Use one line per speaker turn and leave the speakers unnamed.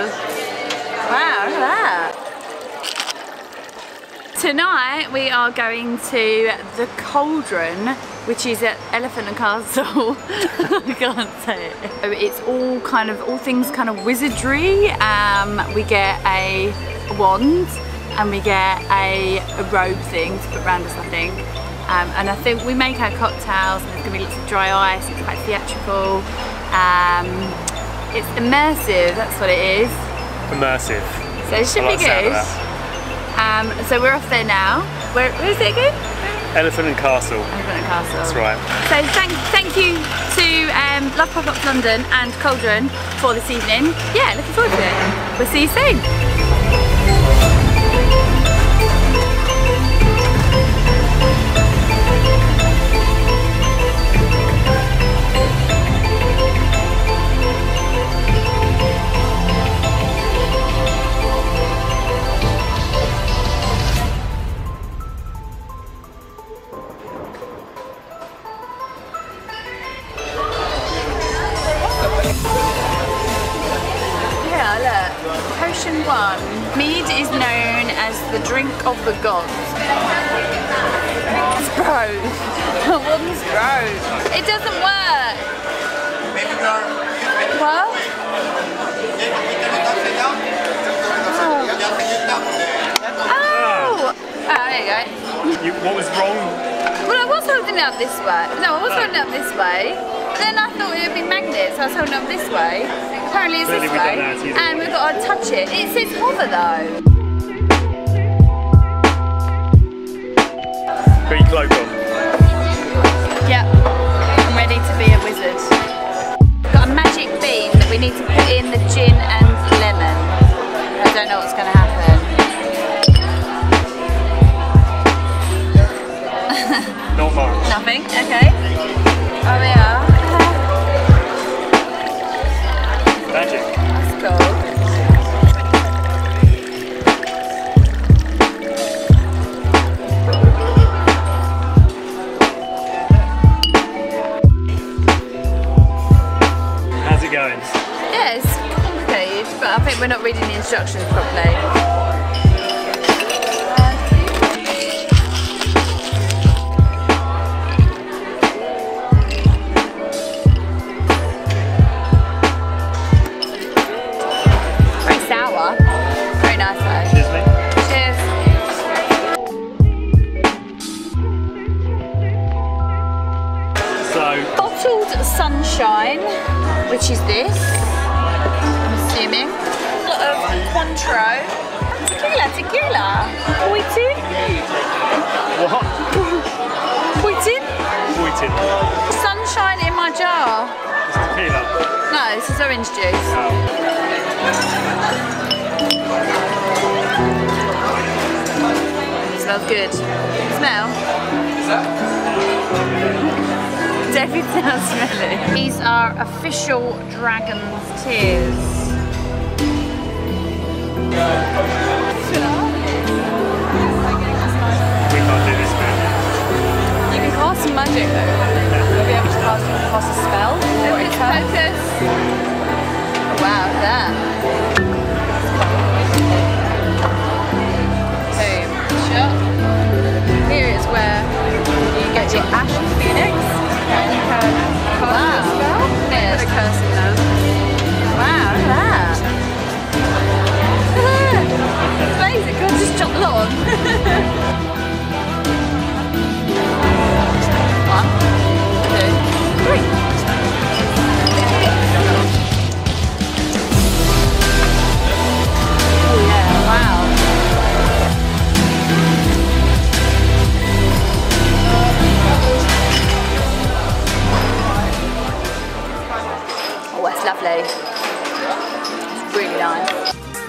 Wow, look at that. Tonight we are going to the Cauldron, which is at Elephant and Castle. I can't say it. It's all kind of, all things kind of wizardry. Um, we get a wand and we get a, a robe thing to put around us, I think. Um, and I think we make our cocktails and there's to be lots of dry ice, it's quite theatrical. Um, it's immersive, that's what it is.
Immersive.
So it should
like
be good. Um, so we're off there now. Where, where is it again?
Elephant and Castle.
Elephant and Castle.
That's right.
So thank, thank you to um, Love Pop-Ups London and Cauldron for this evening. Yeah, looking forward to it. We'll see you soon. One. Mead is known as the drink of the gods. It's gross. One's gross. It doesn't work. What? Oh! Oh, there you go.
You, what was wrong?
Well, I was holding it up this way. No, I was oh. holding it up this way. Then I thought it would be magnets, so I was holding it up this way. Apparently it's
Clearly
this way.
don't know how to use it.
And we've got to touch it. It says hover though.
Your cloak on.
Yep. I'm ready to be a wizard. Got a magic bean that we need to put in the gin and lemon. I don't know what's going to happen.
Not much.
Nothing? Okay. Oh, we
going?
Yeah, it's complicated, but I think we're not reading the instructions properly.
So,
Bottled sunshine, which is this, I'm assuming. A lot of Cointreau. Tequila, tequila. Poitin.
what?
Poitin.
Waiting.
Sunshine in my jar.
It's tequila.
No, this is orange juice.
Oh.
smells good. Smell? Definitely smells smelly. These are official dragon's tears.
We can't do this bit.
You can cast some magic though. You'll be able to cast, cast a spell or a curse.
Wow, look at that. Oh,